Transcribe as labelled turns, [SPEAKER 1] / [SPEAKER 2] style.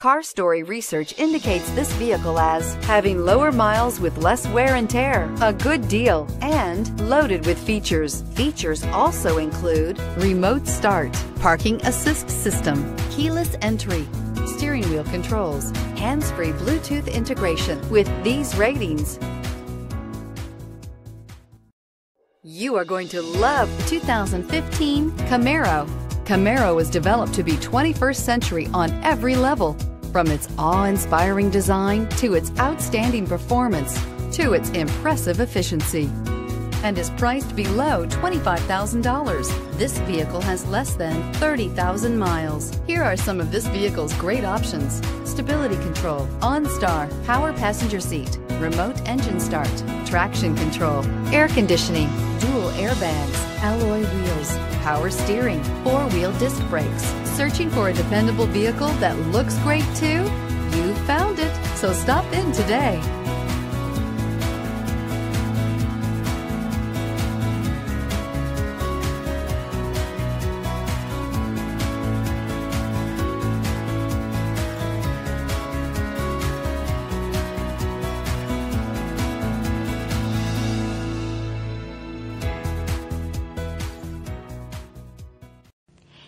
[SPEAKER 1] CarStory research indicates this vehicle as having lower miles with less wear and tear, a good deal, and loaded with features. Features also include remote start, parking assist system, keyless entry, steering wheel controls, hands-free Bluetooth integration. With these ratings, you are going to love 2015 Camaro. Camaro was developed to be 21st century on every level, from its awe-inspiring design to its outstanding performance to its impressive efficiency and is priced below $25,000. This vehicle has less than 30,000 miles. Here are some of this vehicle's great options. Stability control, OnStar, power passenger seat, remote engine start, traction control, air conditioning, dual airbags, alloy wheels, power steering, four-wheel disc brakes. Searching for a dependable vehicle that looks great too? You found it, so stop in today.